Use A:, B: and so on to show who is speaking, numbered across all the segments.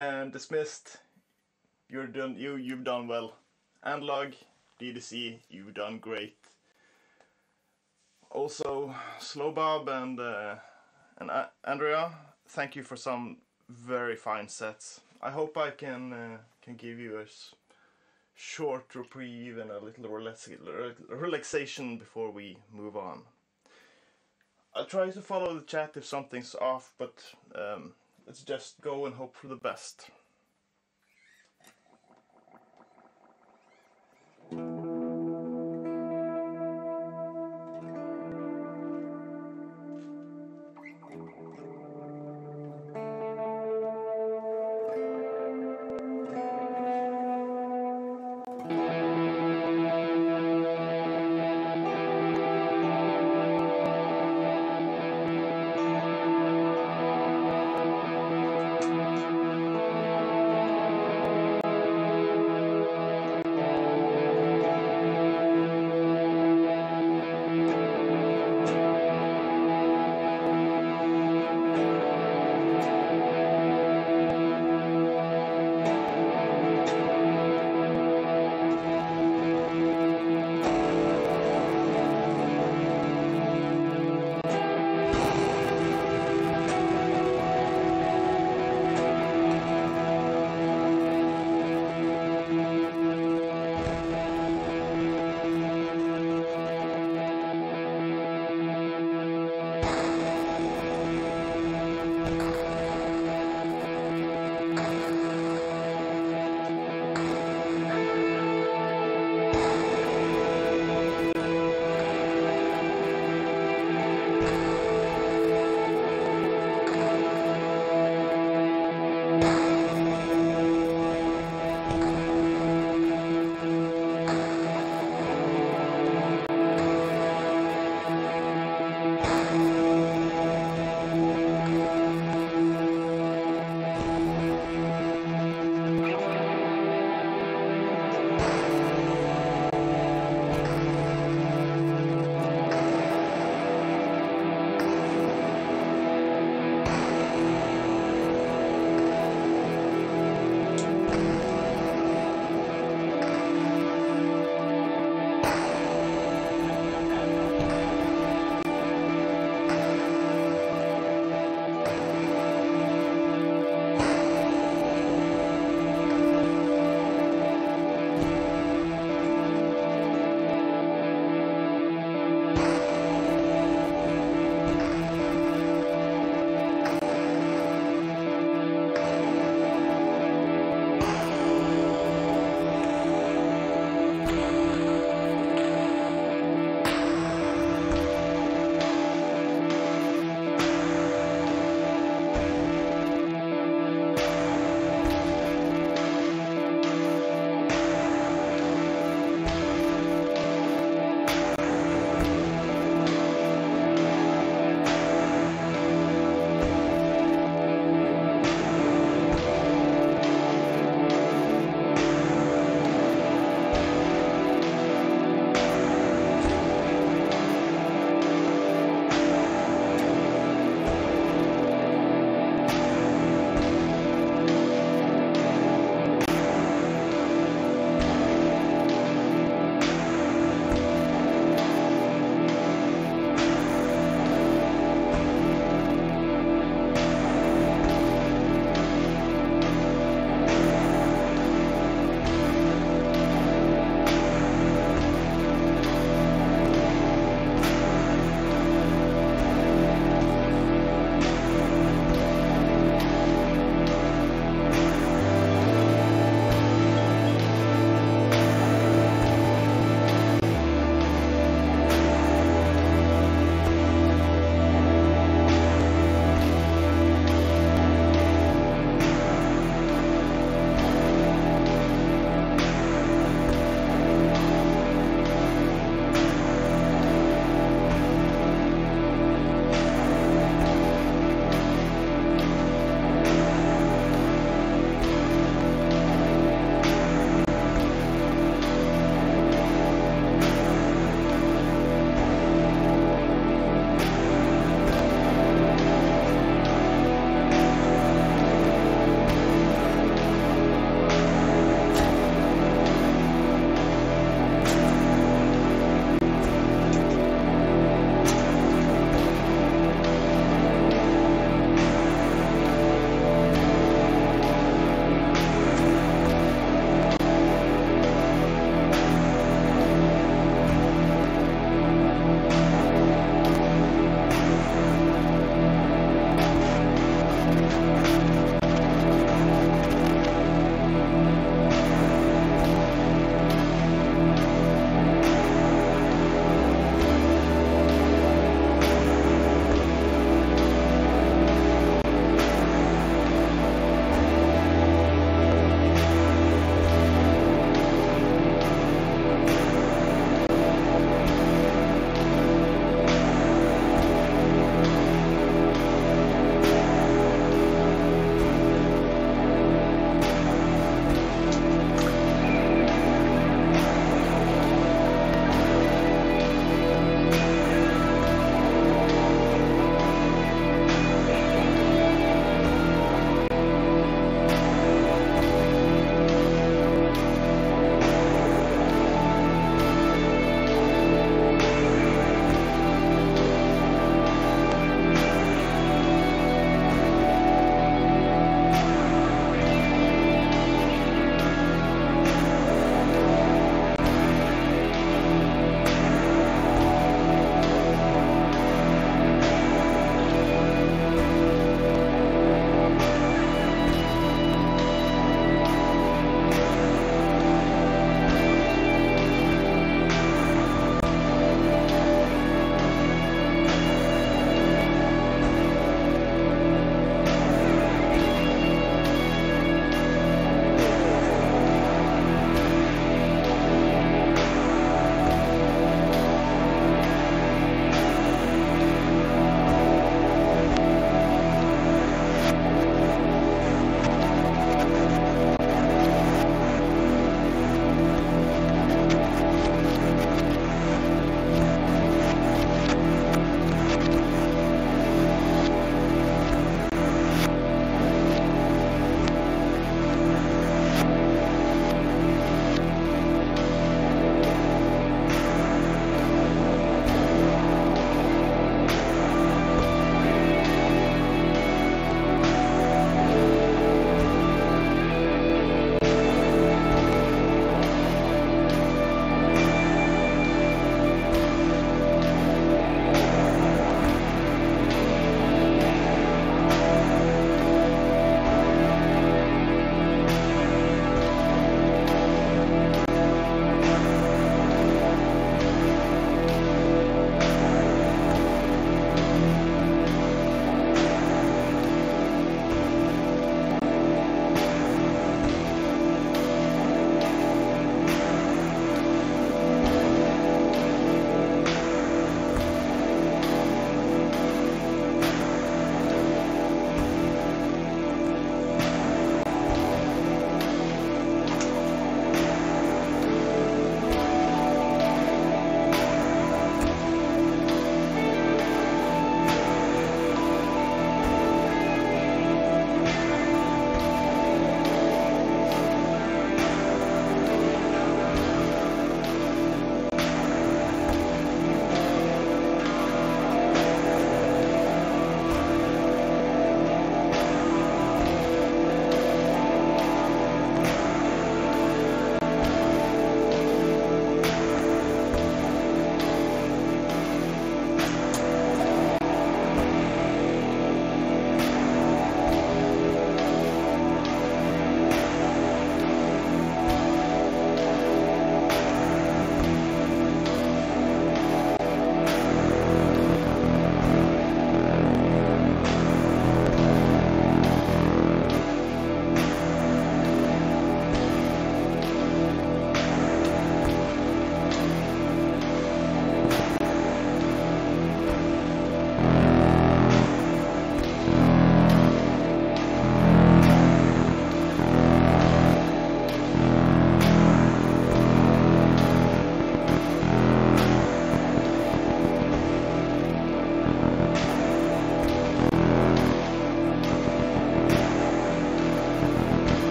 A: and dismissed. You're done. You you've done well. Analog, DDC, you've done great. Also, Slow Bob and uh, and uh, Andrea, thank you for some very fine sets. I hope I can uh, can give you a short reprieve and a little relax- relaxation before we move on. I'll try to follow the chat if something's off, but um, let's just go and hope for the best.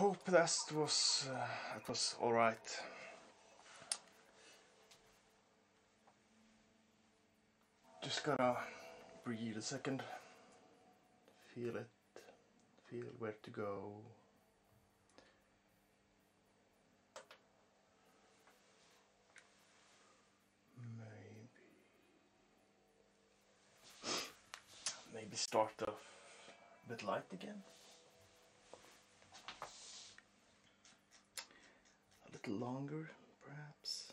A: Hope that was uh, that was all right. Just gotta breathe a second. Feel it. Feel where to go. Maybe. Maybe start off a bit light again. Little longer, perhaps.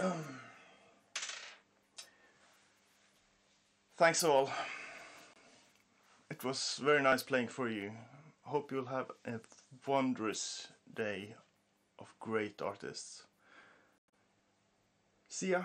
A: Thanks all. It was very nice playing for you. Hope you'll have a wondrous day of great artists. See ya.